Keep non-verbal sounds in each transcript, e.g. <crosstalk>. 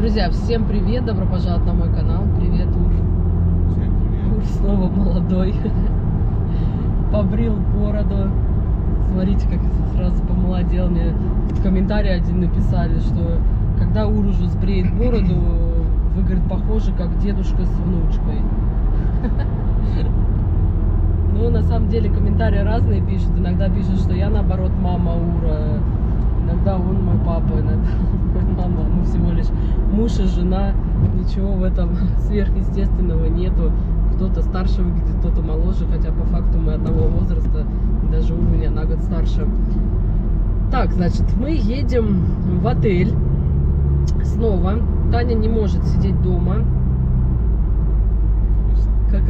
Друзья, всем привет, добро пожаловать на мой канал. Привет, Ур. Всем привет. Ур снова молодой. <laughs> Побрил бороду. Смотрите, как сразу помолодел. Мне в комментарии один написали, что когда Ур уже сбреет бороду, <laughs> вы, говорит, похожи как дедушка с внучкой. <laughs> Ну, на самом деле, комментарии разные пишут. Иногда пишут, что я, наоборот, мама Ура. Иногда он мой папа, иногда <laughs> мой мама. Мы всего лишь муж и жена. Ничего в этом <laughs> сверхъестественного нету. Кто-то старше выглядит, кто-то моложе, хотя по факту мы одного возраста. Даже у меня на год старше. Так, значит, мы едем в отель снова. Таня не может сидеть дома,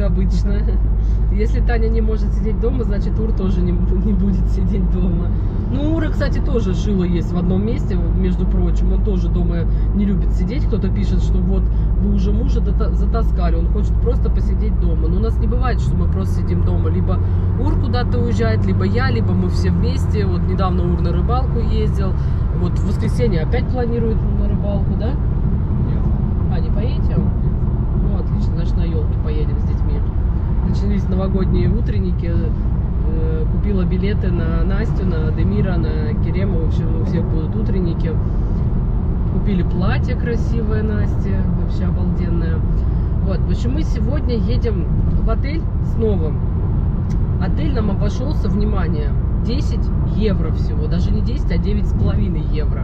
обычно. <laughs> Если Таня не может сидеть дома, значит Ур тоже не, не будет сидеть дома. Ну, Ура, кстати, тоже шило есть в одном месте, между прочим. Он тоже дома не любит сидеть. Кто-то пишет, что вот вы уже мужа затаскали, он хочет просто посидеть дома. Но у нас не бывает, что мы просто сидим дома. Либо Ур куда-то уезжает, либо я, либо мы все вместе. Вот недавно Ур на рыбалку ездил. Вот в воскресенье опять планирует на рыбалку, да? Нет. А, не поедете? Значит, на елке поедем с детьми. Начались новогодние утренники. Э, Купила билеты на Настю, на Демира, на Керему. В общем, у всех будут утренники. Купили платье красивое Насте, вообще обалденное. Вот, общем, мы сегодня едем в отель снова. Отель нам обошелся, внимание, 10 евро всего. Даже не 10, а 9,5 евро.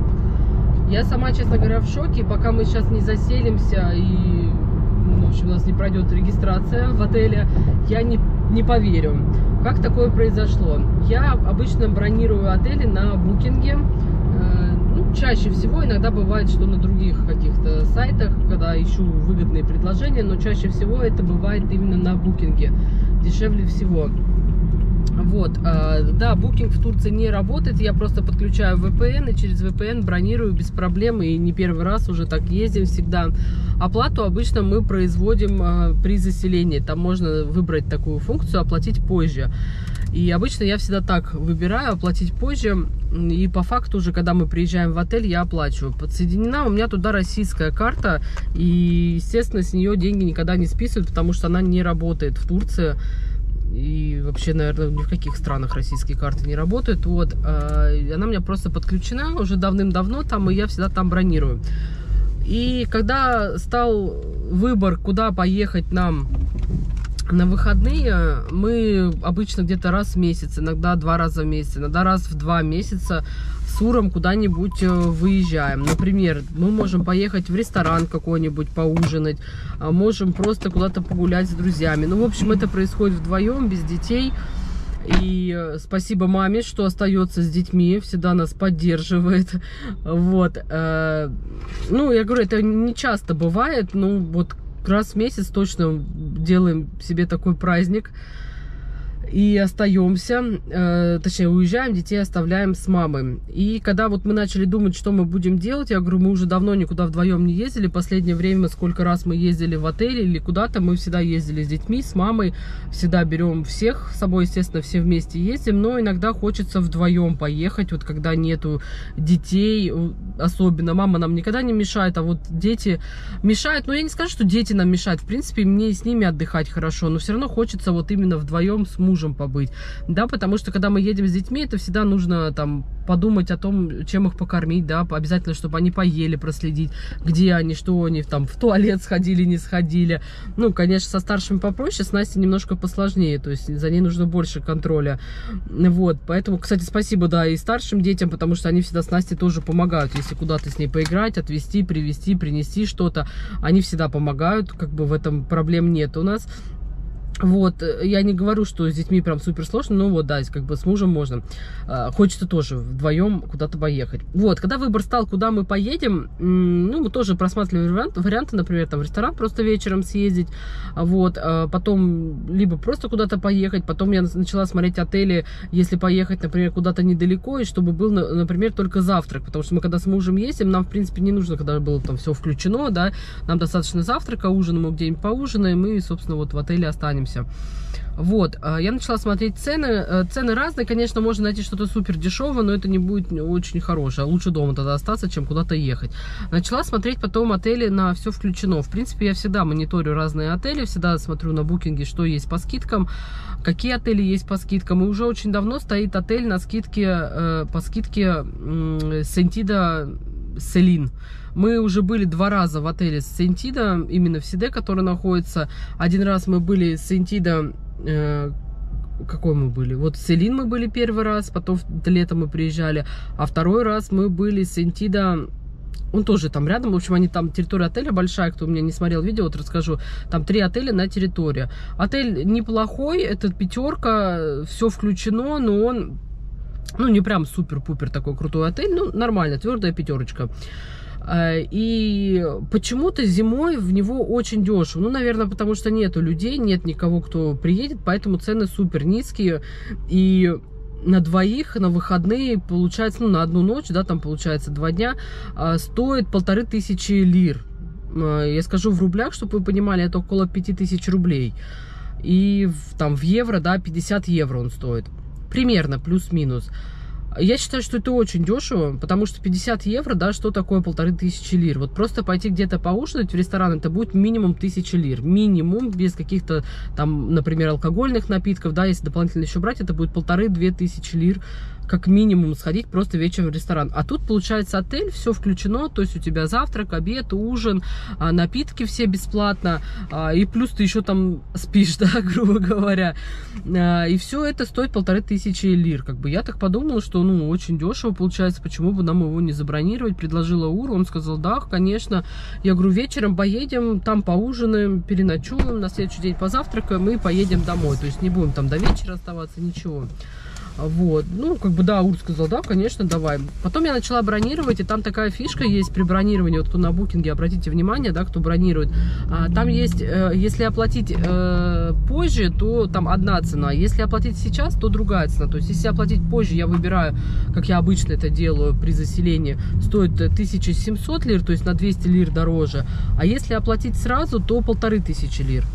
Я сама, честно говоря, в шоке. Пока мы сейчас не заселимся и, общем, у нас не пройдет регистрация в отеле, я не, не поверю. Как такое произошло? Я обычно бронирую отели на букинге. Э, Ну, чаще всего, иногда бывает, что на других каких-то сайтах, когда ищу выгодные предложения, но чаще всего это бывает именно на букинге. Дешевле всего. Вот, а, да, букинг в Турции не работает, я просто подключаю VPN и через VPN бронирую без проблем и не первый раз уже так ездим всегда. Оплату обычно мы производим а, при заселении, там можно выбрать такую функцию, оплатить позже. И обычно я всегда так выбираю, оплатить позже, и по факту уже, когда мы приезжаем в отель, я оплачиваю. Подсоединена у меня туда российская карта, и, естественно, с нее деньги никогда не списывают, потому что она не работает в Турции и вообще, наверное, ни в каких странах российские карты не работают. Вот, э, она у меня просто подключена уже давным-давно там, и я всегда там бронирую. И когда стал выбор, куда поехать нам на выходные, мы обычно где-то раз в месяц, иногда два раза в месяц, иногда раз в два месяца с Уром куда-нибудь э, выезжаем. Например, мы можем поехать в ресторан какой-нибудь поужинать, а можем просто куда-то погулять с друзьями. Ну, в общем, это происходит вдвоем, без детей. И э, спасибо маме, что остается с детьми, всегда нас поддерживает. <laughs> Вот. э, Ну, я говорю, это не часто бывает, ну, вот раз в месяц точно делаем себе такой праздник и остаемся, э, точнее уезжаем, детей оставляем с мамой. И когда вот мы начали думать, что мы будем делать, я говорю, мы уже давно никуда вдвоем не ездили, последнее время сколько раз мы ездили в отеле или куда-то, мы всегда ездили с детьми, с мамой, всегда берем всех с собой, естественно, все вместе ездим, но иногда хочется вдвоем поехать, вот когда нету детей, особенно мама нам никогда не мешает, а вот дети мешают, но я не скажу, что дети нам мешают, в принципе, мне с ними отдыхать хорошо, но все равно хочется вот именно вдвоем с мужем побыть, да, потому что когда мы едем с детьми, это всегда нужно там подумать о том, чем их покормить, да, обязательно, чтобы они поели, проследить, где они, что они, там, в туалет сходили, не сходили. Ну, конечно, со старшими попроще, с Настей немножко посложнее, то есть за ней нужно больше контроля. Вот, поэтому, кстати, спасибо, да, и старшим детям, потому что они всегда с Настей тоже помогают, если куда-то с ней поиграть, отвезти, привезти, принести что-то, они всегда помогают, как бы в этом проблем нет у нас. Вот, я не говорю, что с детьми прям супер сложно, но вот, да, как бы с мужем можно. А, Хочется тоже вдвоем куда-то поехать. Вот, когда выбор стал, куда мы поедем, ну, мы тоже просматривали варианты, варианты, например, там в ресторан просто вечером съездить, а вот, а потом либо просто куда-то поехать, потом я начала смотреть отели, если поехать, например, куда-то недалеко, и чтобы был, на- например, только завтрак, потому что мы когда с мужем ездим, нам, в принципе, не нужно, когда было там все включено, да, нам достаточно завтрака, ужина мы где-нибудь поужинаем, и, собственно, вот в отеле останемся. Разберемся. Вот, а, я начала смотреть цены. Э, цены разные, конечно, можно найти что-то супер дешевое, но это не будет очень хорошее. Лучше дома тогда остаться, чем куда-то ехать. Начала смотреть потом отели на все включено. В принципе, я всегда мониторю разные отели, всегда смотрю на букинге, что есть по скидкам, какие отели есть по скидкам. И уже очень давно стоит отель на скидке, э, по скидке Сентида Селин. Мы уже были два раза в отеле Сентида, именно в Сиде, который находится. Один раз мы были с Сентида э, какой мы были? Вот в Селин мы были первый раз, потом летом мы приезжали, а второй раз мы были с Сентида он тоже там рядом, в общем, они там, территория отеля большая, кто у меня не смотрел видео, вот расскажу, там три отеля на территории. Отель неплохой, это пятерка, все включено, но он, ну, не прям супер-пупер такой крутой отель, ну, нормально, твердая пятерочка. Э, и почему-то зимой в него очень дешево. Ну, наверное, потому что нету людей, нет никого, кто приедет, поэтому цены супер низкие. И на двоих на выходные получается, ну, на одну ночь, да, там получается два дня, э, стоит полторы тысячи лир. Э, я скажу в рублях, чтобы вы понимали, это около пяти тысяч рублей. И там в евро, да, 50 евро он стоит. Примерно, плюс-минус. Я считаю, что это очень дешево, потому что 50 евро, да, что такое полторы тысячи лир? Вот просто пойти где-то поужинать в ресторан, это будет минимум тысячи лир. Минимум, без каких-то там, например, алкогольных напитков, да, если дополнительно еще брать, это будет полторы-две тысячи лир как минимум сходить просто вечером в ресторан. А тут получается отель, все включено, то есть у тебя завтрак, обед, ужин, а, напитки все бесплатно, а, и плюс ты еще там спишь, <laughs> да, грубо говоря. А, и все это стоит полторы тысячи лир. Как бы я так подумала, что ну очень дешево получается, почему бы нам его не забронировать. Предложила Уру, он сказал, да, конечно. Я говорю, вечером поедем, там поужинаем, переночуем, на следующий день позавтракаем и поедем домой. То есть не будем там до вечера оставаться, ничего. Вот. Ну, как бы, да, Ур сказал, да, конечно, давай. Потом я начала бронировать, и там такая фишка есть при бронировании. Вот кто на букинге, обратите внимание, да, кто бронирует. А, там есть, э, если оплатить э, позже, то там одна цена. Если оплатить сейчас, то другая цена. То есть, если оплатить позже, я выбираю, как я обычно это делаю при заселении, стоит 1700 лир, то есть на 200 лир дороже. А если оплатить сразу, то полторы тысячи лир.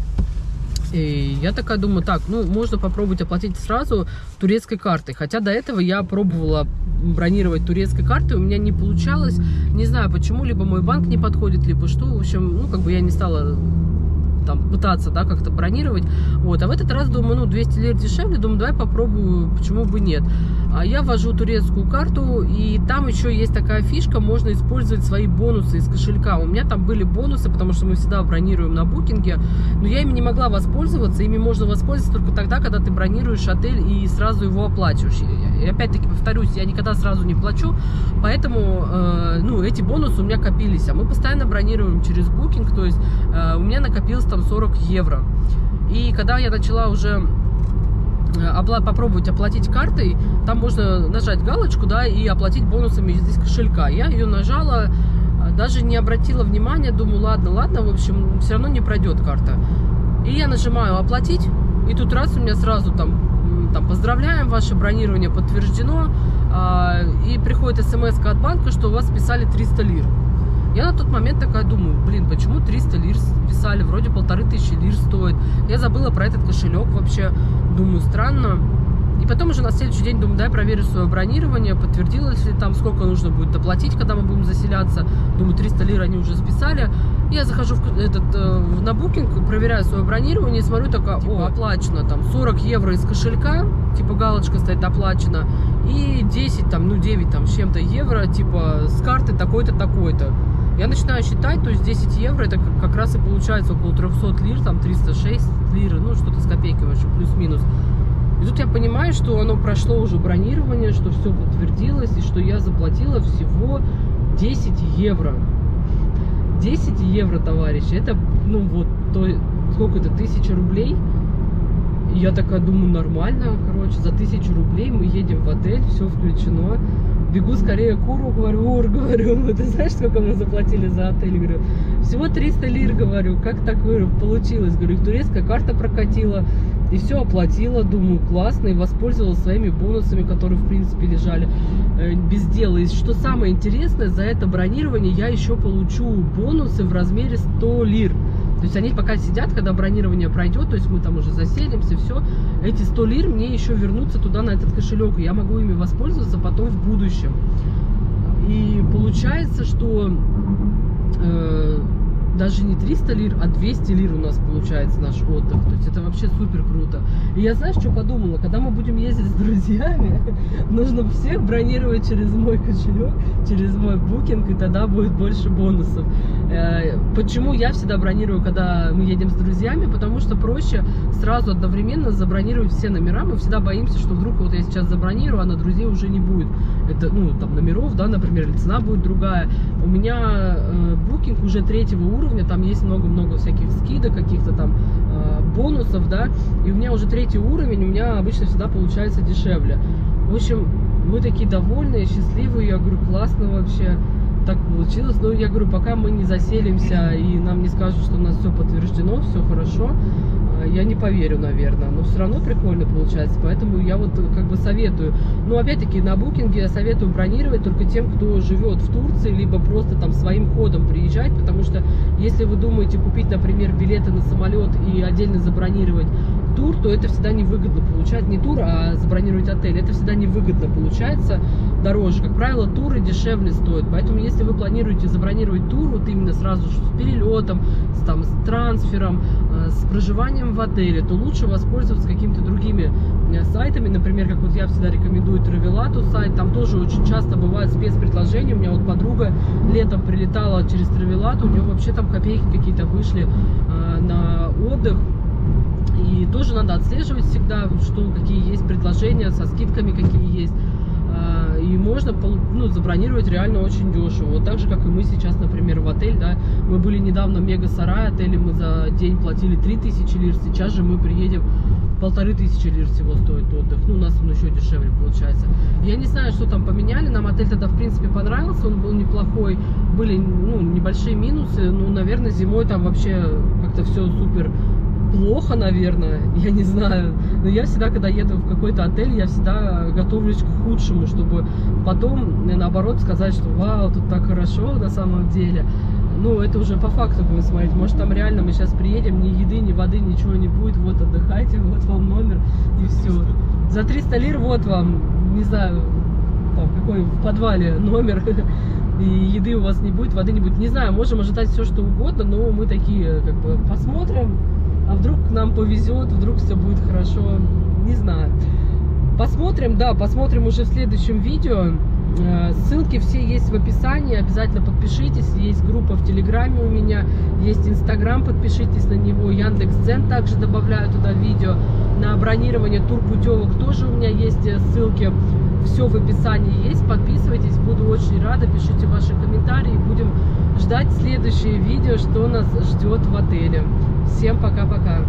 И я такая думаю, так, ну, можно попробовать оплатить сразу турецкой картой. Хотя до этого я пробовала бронировать турецкой картой, у меня не получалось. Не знаю почему, либо мой банк не подходит, либо что. В общем, ну, как бы я не стала там пытаться, да, как-то бронировать. Вот, а в этот раз думаю, ну, 200 лир дешевле, думаю, давай попробую, почему бы нет. А я ввожу турецкую карту, и там еще есть такая фишка, можно использовать свои бонусы из кошелька. У меня там были бонусы, потому что мы всегда бронируем на букинге, но я ими не могла воспользоваться, ими можно воспользоваться только тогда, когда ты бронируешь отель и сразу его оплачиваешь. И опять-таки повторюсь, я никогда сразу не плачу, поэтому, э, ну, эти бонусы у меня копились, а мы постоянно бронируем через букинг, то есть э, у меня накопилось там 40 евро. И когда я начала уже э, попробовать оплатить картой, там можно нажать галочку, да, и оплатить бонусами из кошелька. Я ее нажала, э, даже не обратила внимания, думаю, ладно, ладно, в общем, все равно не пройдет карта. И я нажимаю оплатить, и тут раз у меня сразу там, там поздравляем, ваше бронирование подтверждено, а, и приходит смс от банка, что у вас списали 300 лир. Я на тот момент такая думаю, блин, почему 300 лир списали, вроде полторы тысячи лир стоит. Я забыла про этот кошелек вообще, думаю, странно. И потом уже на следующий день думаю, дай проверю свое бронирование, подтвердилось ли там, сколько нужно будет доплатить, когда мы будем заселяться. Думаю, 300 лир они уже списали. Я захожу в этот, э, на букинг, проверяю свое бронирование и смотрю, такая, о, оплачено там 40 евро из кошелька, типа галочка стоит оплачено, и 10, там, ну 9 там с чем-то евро, типа с карты такой-то, такой-то. Я начинаю считать, то есть 10 евро, это как раз и получается около 300 лир, там 306 лир, ну что-то с копейкой вообще, плюс-минус. И тут я понимаю, что оно прошло уже бронирование, что все подтвердилось, и что я заплатила всего 10 евро. 10 евро, товарищи, это, ну вот, то, сколько это, тысяча рублей? И я такая думаю, нормально, короче, за тысячу рублей мы едем в отель, все включено бегу скорее к Уру, говорю, Ур, <laughs> говорю, ты знаешь, сколько мы заплатили за отель? Говорю, всего 300 лир, говорю, как так говорю, получилось? Говорю, турецкая карта прокатила, и все оплатила, думаю, классно, и воспользовалась своими бонусами, которые, в принципе, лежали э, без дела. И что самое интересное, за это бронирование я еще получу бонусы в размере 100 лир. То есть они пока сидят, когда бронирование пройдет, то есть мы там уже заселимся, все, эти 100 лир мне еще вернутся туда, на этот кошелек, и я могу ими воспользоваться потом в будущем. И получается, что э, даже не 300 лир, а 200 лир у нас получается наш отдых. То есть это вообще супер круто. И я знаешь, что подумала? Когда мы будем ездить с друзьями, <laughs> нужно всех бронировать через мой кошелек, через мой букинг, и тогда будет больше бонусов. Э, почему я всегда бронирую, когда мы едем с друзьями? Потому что проще сразу одновременно забронировать все номера. Мы всегда боимся, что вдруг вот я сейчас забронирую, а на друзей уже не будет. Это, ну, там, номеров, да, например, или цена будет другая. У меня э, букинг уже третьего уровня, там есть много-много всяких скидок, каких-то там э, бонусов, да, и у меня уже третий уровень, у меня обычно всегда получается дешевле. В общем, мы такие довольные, счастливые, я говорю, классно вообще так получилось. Но я говорю, пока мы не заселимся и нам не скажут, что у нас все подтверждено, все хорошо, я не поверю, наверное. Но все равно прикольно получается. Поэтому я вот как бы советую. Ну, опять-таки, на букинге я советую бронировать только тем, кто живет в Турции, либо просто там своим ходом приезжать. Потому что если вы думаете купить, например, билеты на самолет и отдельно забронировать тур, то это всегда невыгодно получать. Не тур, а забронировать отель. Это всегда невыгодно получается дороже. Как правило, туры дешевле стоят. Поэтому, если вы планируете забронировать тур, вот именно сразу с перелетом, с, там, с трансфером, э, с проживанием в отеле, то лучше воспользоваться какими-то другими э, сайтами. Например, как вот я всегда рекомендую Травелату сайт. Там тоже очень часто бывают спецпредложения. У меня вот подруга летом прилетала через Травелату, у нее вообще там копейки какие-то вышли э, на отдых. И тоже надо отслеживать всегда, что какие есть предложения, со скидками какие есть. А, и можно ну, забронировать реально очень дешево. Вот так же, как и мы сейчас, например, в отель, да, мы были недавно в Мега Сарай отеле, мы за день платили 3000 лир, сейчас же мы приедем полторы тысячи лир всего стоит отдых. Ну, у нас он еще дешевле получается. Я не знаю, что там поменяли. Нам отель тогда, в принципе, понравился. Он был неплохой. Были, ну, небольшие минусы. Ну, наверное, зимой там вообще как-то все супер плохо, наверное, я не знаю. Но я всегда, когда еду в какой-то отель, я всегда готовлюсь к худшему, чтобы потом, наоборот, сказать, что вау, тут так хорошо на самом деле. Ну, это уже по факту будем смотреть. Может, там реально мы сейчас приедем, ни еды, ни воды, ничего не будет. Вот, отдыхайте, <laughs> вот вам номер, и все. За 300 лир вот вам, не знаю, там, какой в подвале <laughs> номер, и еды у вас не будет, воды не будет. Не знаю, можем ожидать все, что угодно, но мы такие, как бы, посмотрим, а вдруг нам повезет, вдруг все будет хорошо, не знаю. Посмотрим, да, посмотрим уже в следующем видео. Э, ссылки все есть в описании, обязательно подпишитесь. Есть группа в Телеграме у меня, есть Инстаграм, подпишитесь на него. Яндекс.Дзен также добавляю туда видео. На бронирование турпутевок тоже у меня есть э, ссылки. Все в описании есть, подписывайтесь, буду очень рада, пишите ваши комментарии. Будем ждать следующее видео, что нас ждет в отеле. Всем пока-пока.